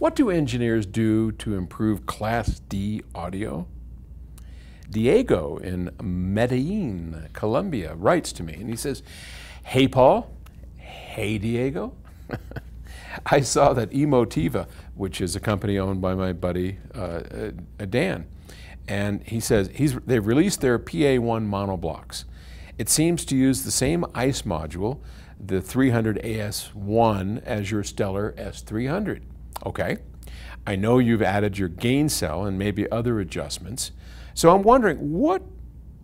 What do engineers do to improve Class D audio? Diego in Medellin, Colombia, writes to me and he says, Hey, Paul. Hey, Diego. I saw that Emotiva, which is a company owned by my buddy uh, uh, Dan, and he says he's, they've released their PA1 monoblocks. It seems to use the same ICE module, the 300 AS1, as your Stellar S300. Okay, I know you've added your gain cell and maybe other adjustments. So I'm wondering what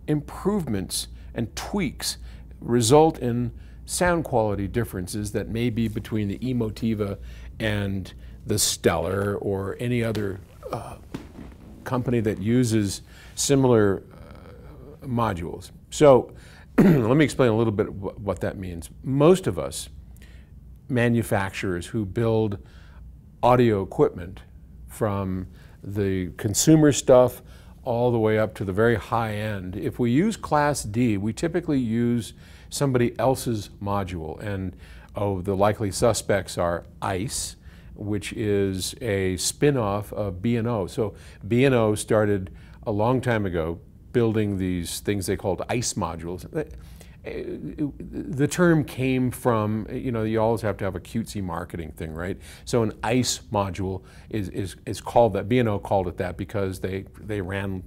improvements and tweaks result in sound quality differences that may be between the Emotiva and the Stellar or any other uh, company that uses similar uh, modules. So let me explain a little bit what that means. Most of us manufacturers who build audio equipment from the consumer stuff all the way up to the very high end. If we use Class D, we typically use somebody else's module. And oh, the likely suspects are ICE, which is a spin-off of B&O. So B&O started a long time ago building these things they called ICE modules. The term came from, you know, you always have to have a cutesy marketing thing, right? So an ICE module is, is, is called that, B&O called it that because they, they ran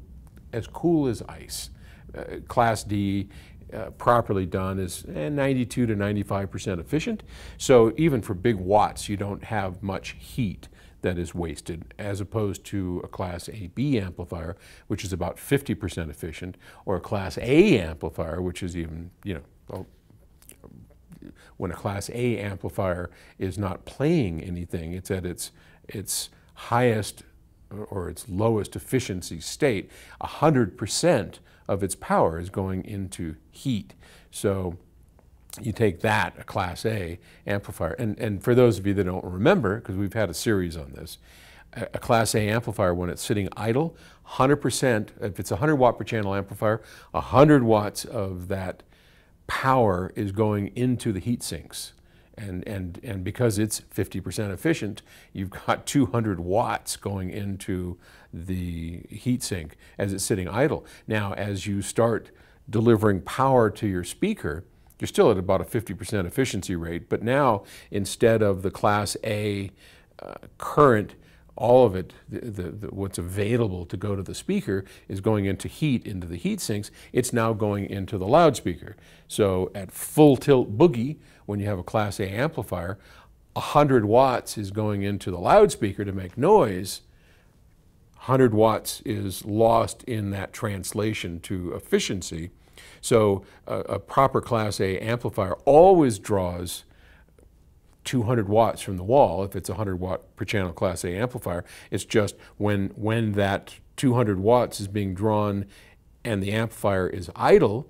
as cool as ICE. Uh, Class D uh, properly done is eh, 92 to 95% efficient. So even for big watts, you don't have much heat that is wasted as opposed to a class AB amplifier, which is about 50% efficient, or a class A amplifier, which is even, you know, when a class A amplifier is not playing anything, it's at its, its highest or its lowest efficiency state, 100% of its power is going into heat. So you take that, a Class A amplifier, and, and for those of you that don't remember, because we've had a series on this, a, a Class A amplifier, when it's sitting idle, 100%, if it's a 100 watt per channel amplifier, 100 watts of that power is going into the heat sinks. And, and, and because it's 50% efficient, you've got 200 watts going into the heat sink as it's sitting idle. Now, as you start delivering power to your speaker, you're still at about a 50% efficiency rate, but now instead of the Class A uh, current, all of it, the, the, the, what's available to go to the speaker is going into heat into the heat sinks. It's now going into the loudspeaker. So at full tilt boogie, when you have a Class A amplifier, 100 watts is going into the loudspeaker to make noise. 100 watts is lost in that translation to efficiency. So a, a proper Class A amplifier always draws 200 watts from the wall if it's a 100 watt per channel Class A amplifier. It's just when, when that 200 watts is being drawn and the amplifier is idle,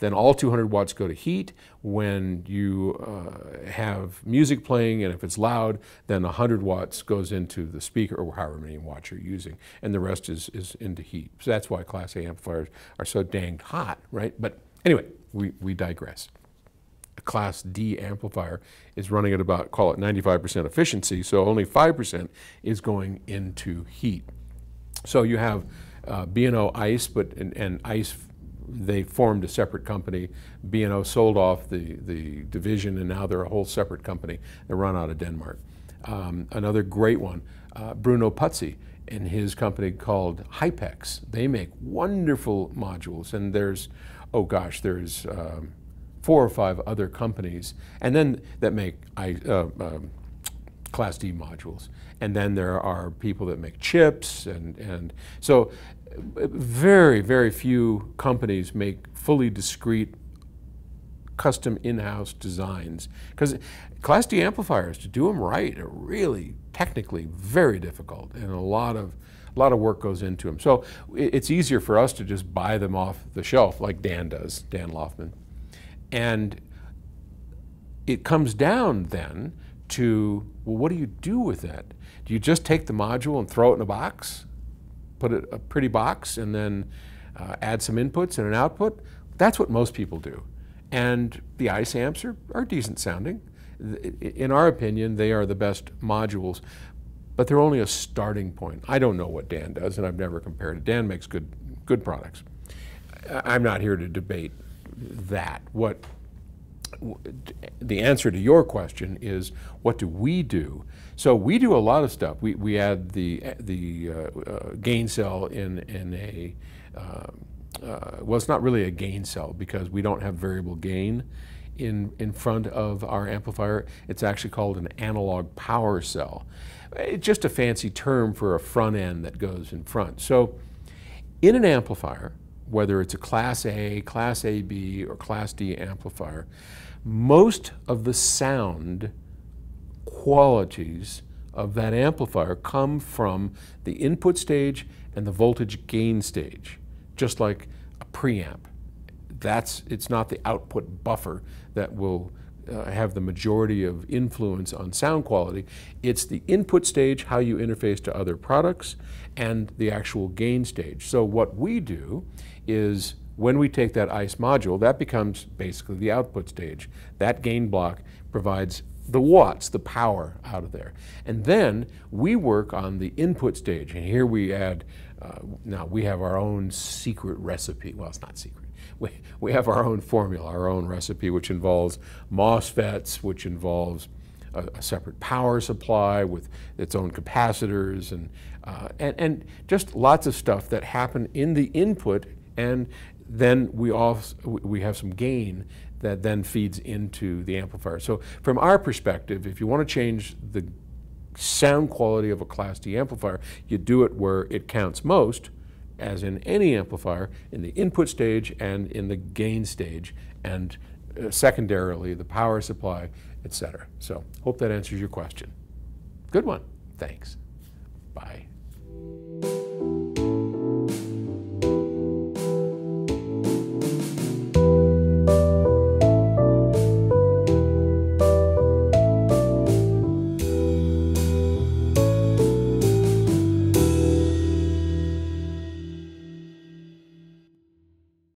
then all 200 watts go to heat. When you uh, have music playing and if it's loud, then 100 watts goes into the speaker or however many watts you're using, and the rest is, is into heat. So that's why Class A amplifiers are so danged hot, right? But anyway, we, we digress. A Class D amplifier is running at about, call it 95% efficiency, so only 5% is going into heat. So you have uh, B&O ICE, but and, and ICE they formed a separate company. B&O sold off the, the division, and now they're a whole separate company. They run out of Denmark. Um, another great one, uh, Bruno Putzeys and his company called Hypex. They make wonderful modules, and there's, oh gosh, there's um, four or five other companies, and then that make I, uh, um, Class D modules. And then there are people that make chips, and, and so very, very few companies make fully discrete custom in-house designs. Because class D amplifiers to do them right are really technically very difficult and a lot of a lot of work goes into them so it's easier for us to just buy them off the shelf like Dan does Dan Laufman and it comes down then to well what do you do with that do you just take the module and throw it in a box put it, a pretty box and then uh, add some inputs and an output. That's what most people do. And the ICE amps are, are decent sounding. In our opinion, they are the best modules. but they're only a starting point. I don't know what Dan does, and I've never compared it. Dan makes good, good products. I'm not here to debate that. What the answer to your question is what do we do? So we do a lot of stuff. We, we add the, the uh, uh, gain cell in, in a, uh, uh, well, it's not really a gain cell because we don't have variable gain in, in front of our amplifier. It's actually called an analog power cell. It's just a fancy term for a front end that goes in front. So in an amplifier, whether it's a Class A, Class AB, or Class D amplifier, most of the sound qualities of that amplifier come from the input stage and the voltage gain stage, just like a preamp. That's, it's not the output buffer that will uh, have the majority of influence on sound quality. It's the input stage, how you interface to other products, and the actual gain stage. So what we do is when we take that ICE module, that becomes basically the output stage. That gain block provides the watts, the power out of there. And then we work on the input stage. And here we add, uh, now we have our own secret recipe. Well, it's not secret. We, we have our own formula, our own recipe, which involves MOSFETs, which involves a, a separate power supply with its own capacitors, and, uh, and, and just lots of stuff that happen in the input and then we also we have some gain that then feeds into the amplifier. So from our perspective, if you want to change the sound quality of a Class D amplifier, you do it where it counts most, as in any amplifier, in the input stage and in the gain stage, and uh, secondarily the power supply, etc. So hope that answers your question. Good one. Thanks. Bye.